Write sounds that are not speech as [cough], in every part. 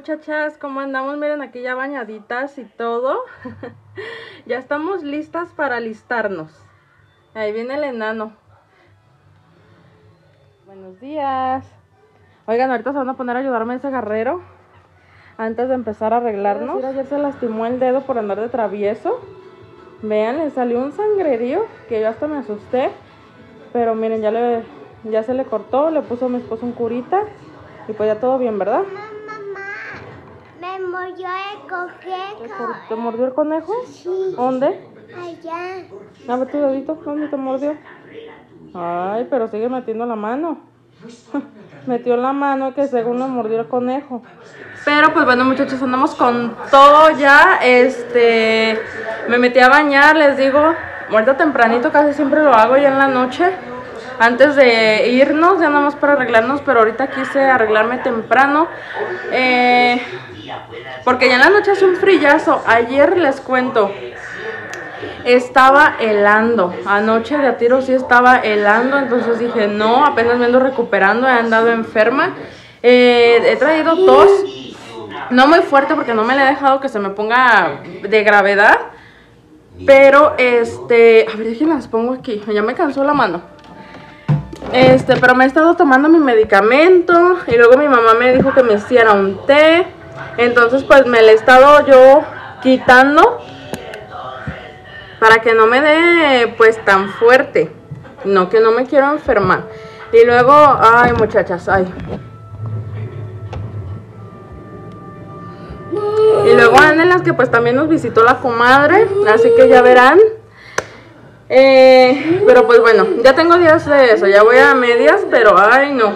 Muchachas, ¿cómo andamos? Miren aquí ya bañaditas y todo. [laughs] ya estamos listas para alistarnos. Ahí viene el enano. Buenos días. Oigan, ahorita se van a poner a ayudarme ese garrero. Antes de empezar a arreglarnos. Ayer se lastimó el dedo por andar de travieso. Vean, le salió un sangrerío que yo hasta me asusté. Pero miren, ya, le, ya se le cortó, le puso a mi esposo un curita. Y pues ya todo bien, ¿verdad? Mordió el conejo. ¿Te mordió el conejo? Sí. ¿Dónde? Allá. A ver tu dedito, ¿dónde te mordió? Ay, pero sigue metiendo la mano. [laughs] Metió la mano que según nos mordió el conejo. Pero pues bueno muchachos, andamos con todo ya. Este, me metí a bañar, les digo, ahorita tempranito casi siempre lo hago ya en la noche. Antes de irnos, ya nada más para arreglarnos, pero ahorita quise arreglarme temprano. Eh, porque ya en la noche hace un frillazo. Ayer les cuento, estaba helando. Anoche de a tiro sí estaba helando. Entonces dije, no, apenas me ando recuperando. He andado enferma. Eh, he traído tos. No muy fuerte porque no me le he dejado que se me ponga de gravedad. Pero este. A ver, déjenme las pongo aquí. Ya me cansó la mano. Este, pero me he estado tomando mi medicamento. Y luego mi mamá me dijo que me hiciera un té. Entonces, pues me le he estado yo quitando para que no me dé pues tan fuerte. No, que no me quiero enfermar. Y luego, ay muchachas, ay. Y luego andan las que pues también nos visitó la comadre, así que ya verán. Eh, pero pues bueno, ya tengo días de eso, ya voy a medias, pero ay no.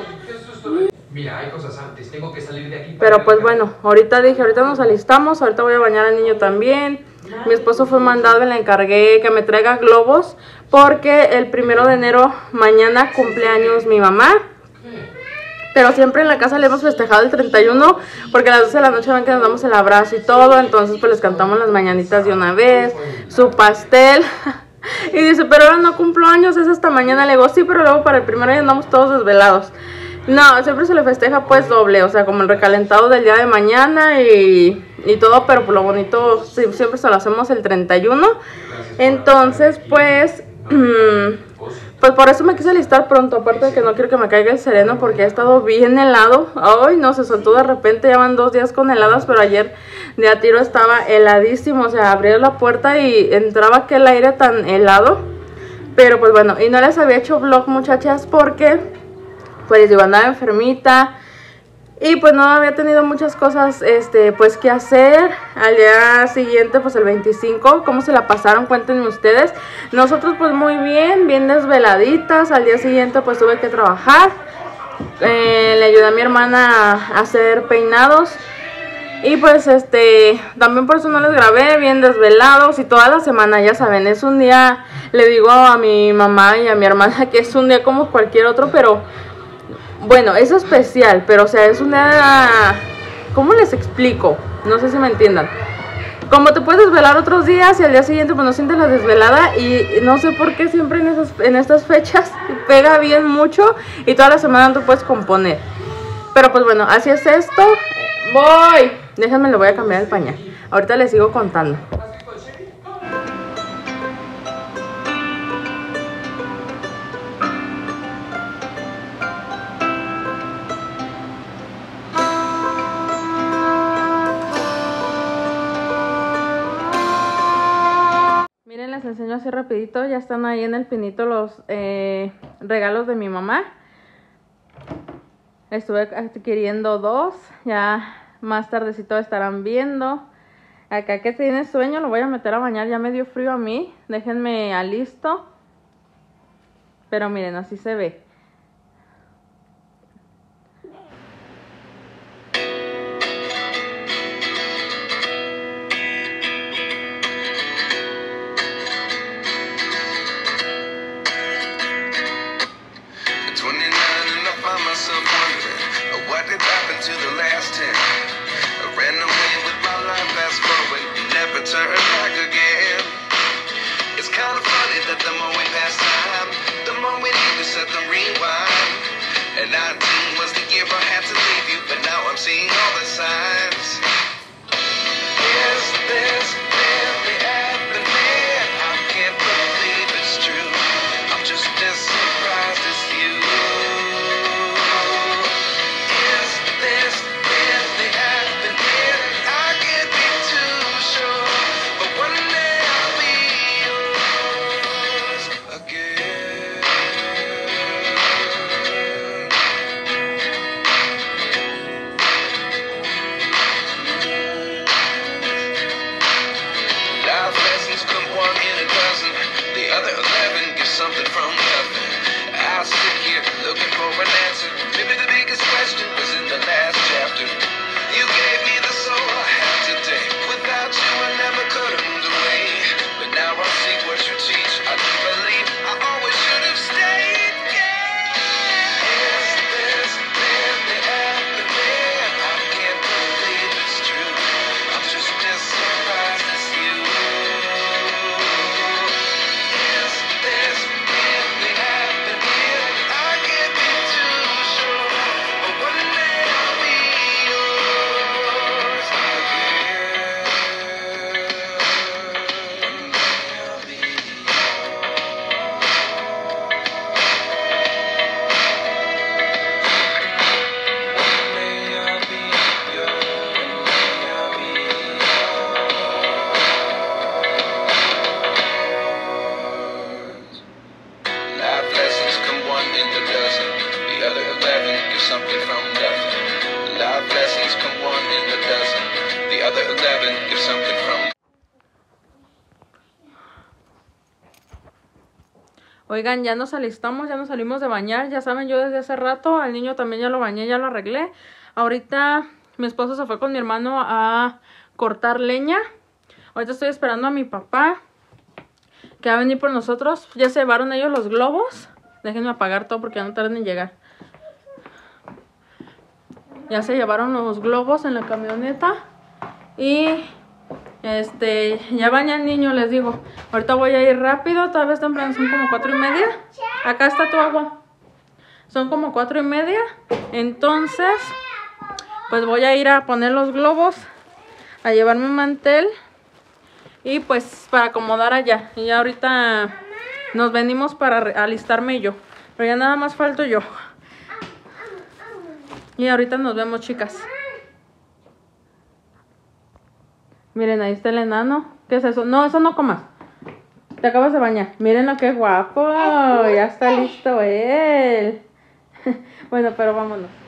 Mira, hay cosas tengo que salir de aquí. Pero pues bueno, ahorita dije, ahorita nos alistamos, ahorita voy a bañar al niño también. Mi esposo fue mandado y le encargué que me traiga globos porque el primero de enero, mañana cumpleaños mi mamá. Pero siempre en la casa le hemos festejado el 31 porque a las 12 de la noche ven que nos damos el abrazo y todo. Entonces pues les cantamos las mañanitas de una vez, su pastel. [laughs] Y dice, pero ahora no cumplo años, es hasta mañana. Le digo, sí, pero luego para el primero ya andamos todos desvelados. No, siempre se le festeja pues doble, o sea, como el recalentado del día de mañana y, y todo, pero por lo bonito siempre se lo hacemos el 31. Entonces, pues, [clears throat] pues por eso me quise alistar pronto, aparte de que no quiero que me caiga el sereno porque ha estado bien helado. Ay, no, se soltó de repente, ya van dos días con heladas, pero ayer de a tiro estaba heladísimo, o sea, abría la puerta y entraba aquel aire tan helado. Pero pues bueno, y no les había hecho vlog muchachas porque pues digo, andaba enfermita y pues no había tenido muchas cosas este pues que hacer. Al día siguiente pues el 25 cómo se la pasaron cuéntenme ustedes. Nosotros pues muy bien bien desveladitas. Al día siguiente pues tuve que trabajar. Eh, le ayudé a mi hermana a hacer peinados. Y pues este, también por eso no les grabé bien desvelados y toda la semana, ya saben, es un día, le digo a mi mamá y a mi hermana [laughs] que es un día como cualquier otro, pero bueno, es especial, pero o sea, es una, ¿cómo les explico? No sé si me entiendan. Como te puedes desvelar otros días y al día siguiente pues no sientes la desvelada y no sé por qué siempre en, esas, en estas fechas [laughs] pega bien mucho y toda la semana no te puedes componer. Pero pues bueno, así es esto. Voy. Déjenme, le voy a cambiar el pañal. Ahorita les sigo contando. Así rapidito. Ya están ahí en el pinito los eh, regalos de mi mamá. Estuve adquiriendo dos. Ya más tardecito estarán viendo. Acá que tiene sueño lo voy a meter a bañar. Ya me dio frío a mí. Déjenme a listo. Pero miren, así se ve. Ya nos alistamos, ya nos salimos de bañar, ya saben, yo desde hace rato al niño también ya lo bañé, ya lo arreglé. Ahorita mi esposo se fue con mi hermano a cortar leña. Ahorita estoy esperando a mi papá que va a venir por nosotros. Ya se llevaron ellos los globos. Déjenme apagar todo porque ya no tardan en llegar. Ya se llevaron los globos en la camioneta. Y este, ya baña el niño, les digo. Ahorita voy a ir rápido, todavía es temprano, son como cuatro y media. Acá está tu agua. Son como cuatro y media. Entonces, pues voy a ir a poner los globos, a llevar mi mantel y pues para acomodar allá. Y ya ahorita nos venimos para alistarme yo. Pero ya nada más falto yo. Y ahorita nos vemos, chicas. Miren, ahí está el enano. ¿Qué es eso? No, eso no comas. Te acabas de bañar. Miren lo que guapo. Ya está listo él. [laughs] bueno, pero vámonos.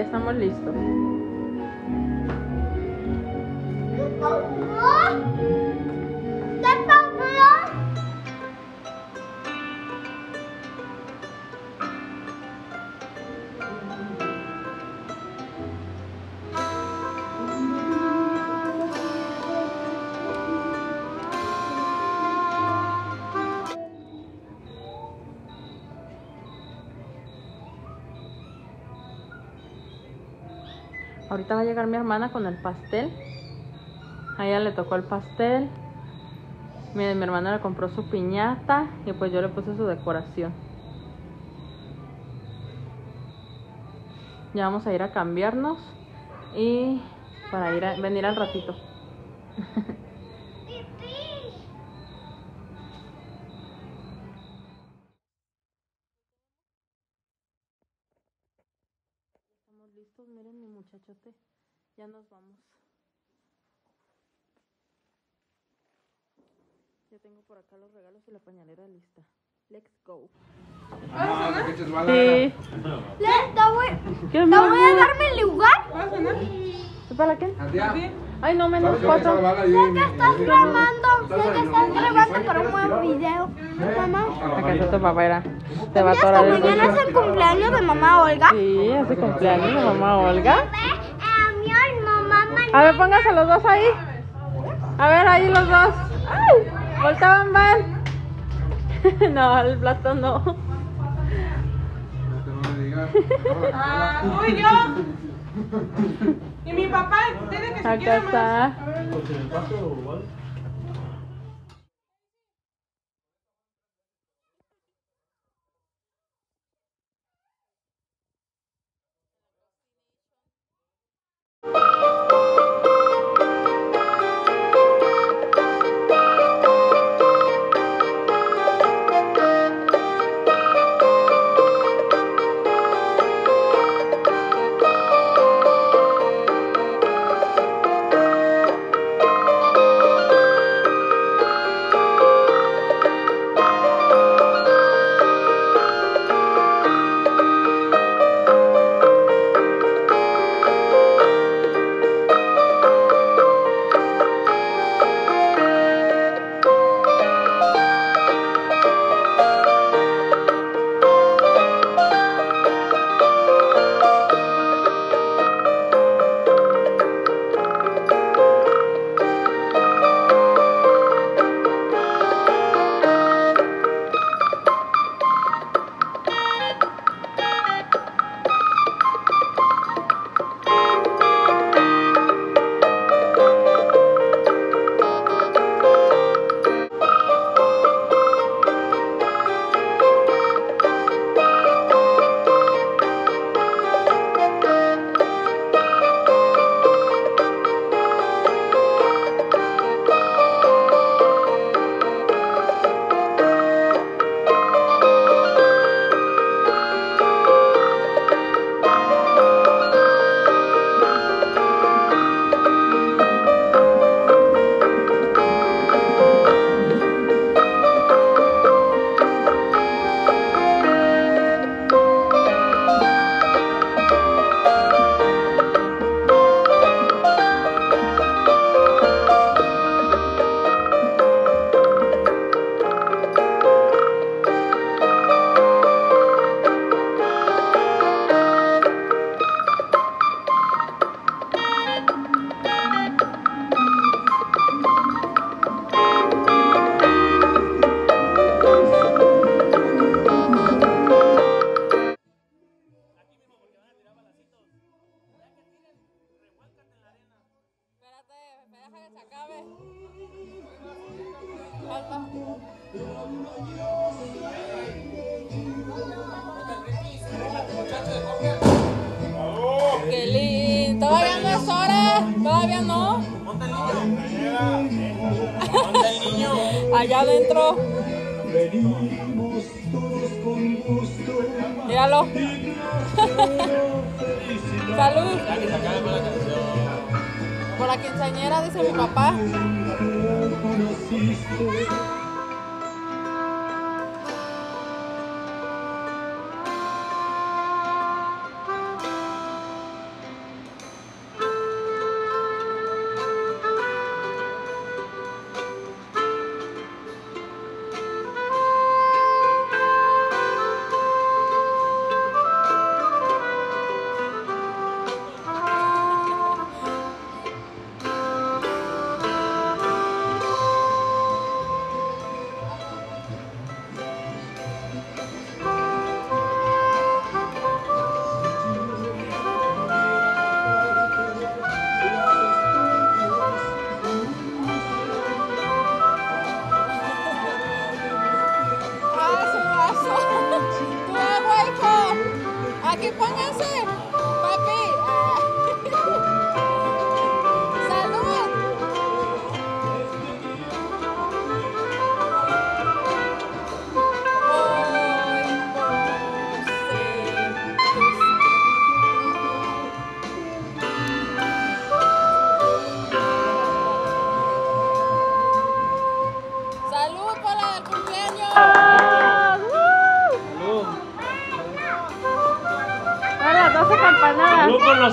Ya estamos listos. Va a llegar mi hermana con el pastel. A ella le tocó el pastel. Mi, mi hermana le compró su piñata y pues yo le puse su decoración. Ya vamos a ir a cambiarnos y para ir a venir al ratito. Ya nos vamos. Ya tengo por acá los regalos y la pañalera lista. Let's go. Ah, ¿de qué Sí. Le- Te voy, ¿Qué te más? voy a dar mi lugar. ¿Es ¿Para quién? Adiós. Ay, no, menos ¿Sabes lo que cuatro. y mi- Estás grabando, sé que estás grabando para un buen video. Mamá, Acá tu papá, era. Te va a ¿sabías atorar que el mañana es el cumpleaños de mamá Olga? Sí, es el cumpleaños de mamá Olga. A ver, pónganse los dos ahí. A ver, ahí los dos. ¡Ay! Voltaban mal. [laughs] No, el plato no. No te no le digas. Ah, uy, yo. Y mi papá, tiene que se Acá está.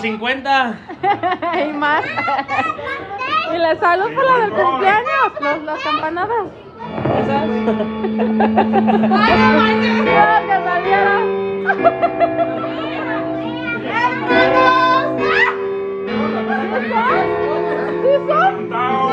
50. [laughs] y más. y la salud por la del cumpleaños, los, las campanadas. Esas. Quiero que saliera. ¿Sí son?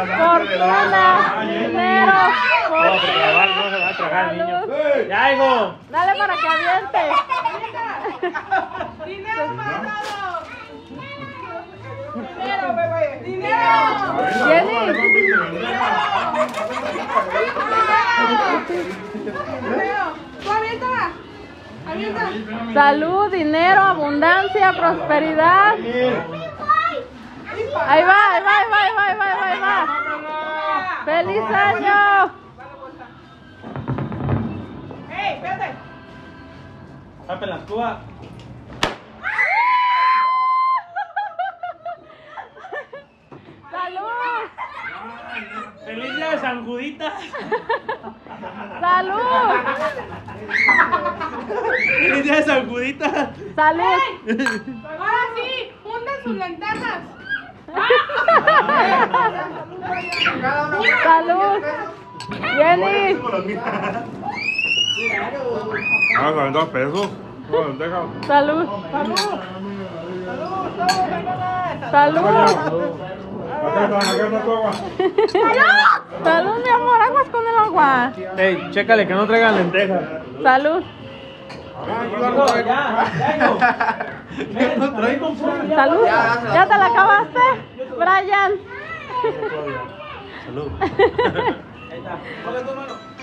Fortuna, dinero, No, porque la va- fortuna. no se va a tragar niño. Salud. Ya, hijo. Dale para que aviente. ¡Dinero para todos! ¡Dinero, bebé! ¡Dinero! Jenny. ¡Dinero! ¡Tú. Salud, dinero, abundancia, prosperidad. Va, ahí va, ahí va, ahí va, ahí va, ahí va, ahí va. ¡Feliz año! ¡Ey, espérate! Tapen las cubas. ¡Salud! ¡Feliz día de San Juditas! ¡Salud! ¡Feliz día de San Juditas! ¡Salud! ¡Ahora sí! ¡Junten sus lentejas! ¡Salud! Jenny, Ah, con dos pesos. Bueno, deja. salud. Salud. Agua. Salud, mi amor, aguas con el agua. Ey, chécale que no traigan lentejas. Salud. Salud. ¿Ya te la acabaste? Brian. Salud. [laughs] Así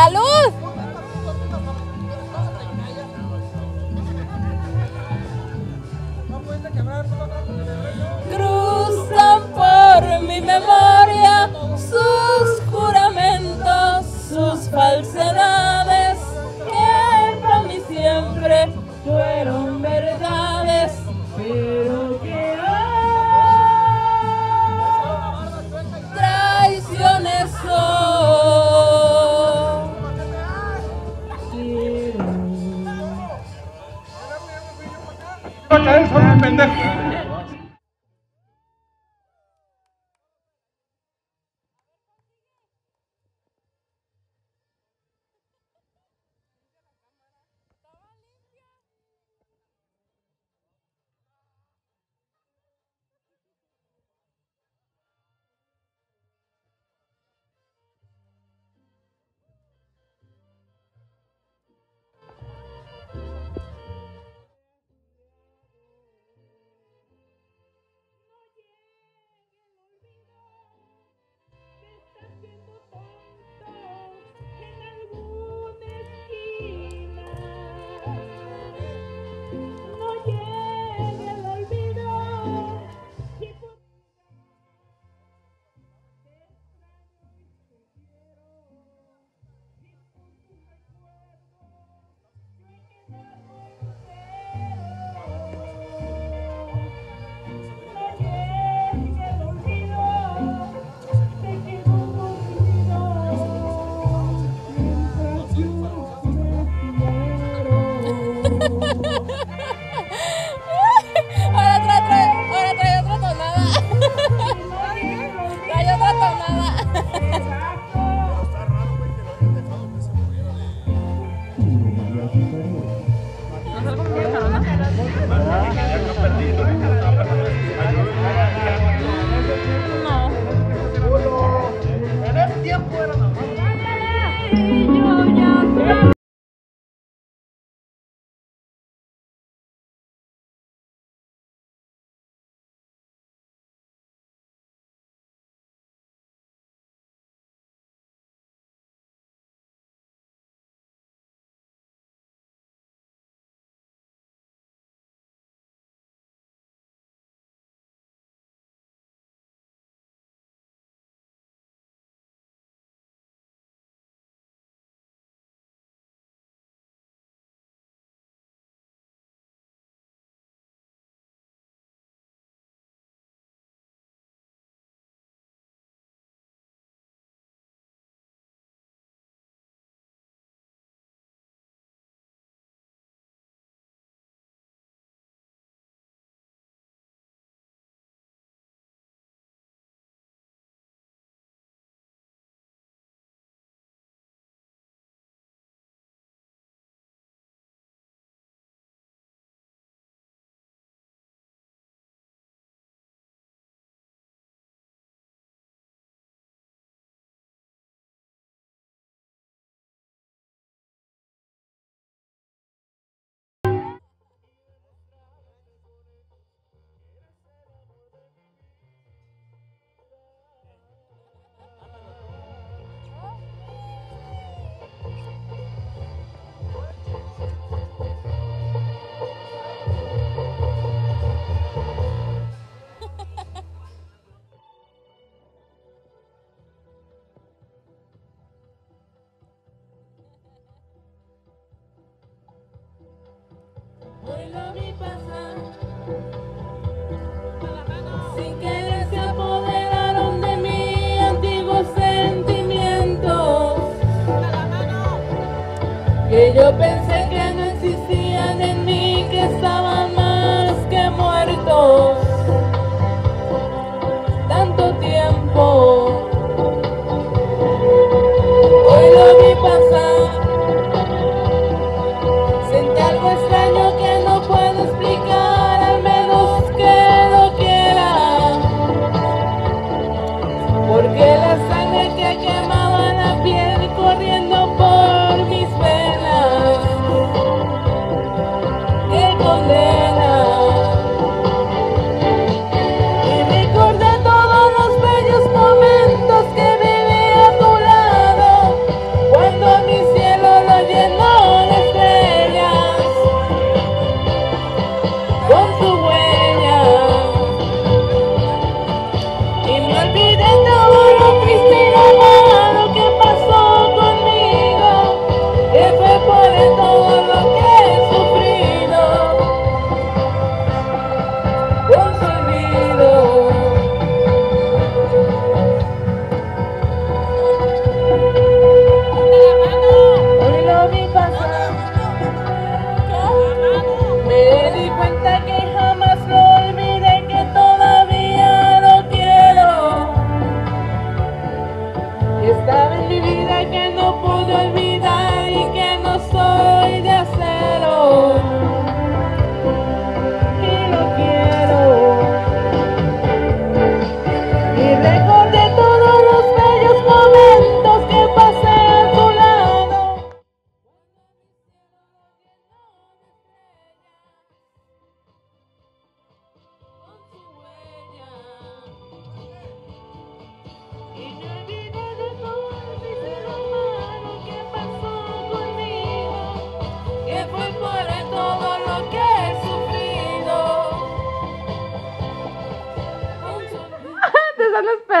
Salud. and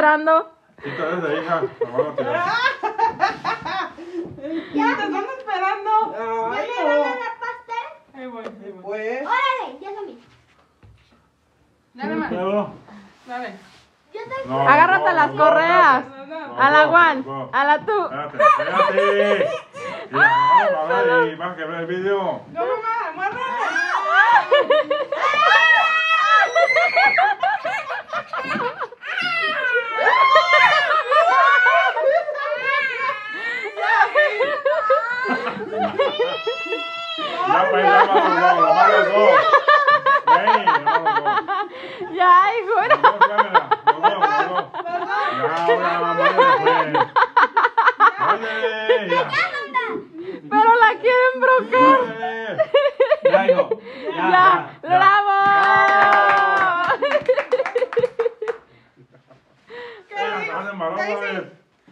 [laughs] esperando. Y. Ya. Te están esperando. ¿Ya a dar pastel? Voy, voy. Pues. Órale, ya. Dale más. Dale. Yo Agárrate las correas. a la Juan, a la tú. [laughs] Vamos, a ver, el video. No, mamá, muérdale. [laughs] Ya, pues, ya, vamos, vamos, vamos.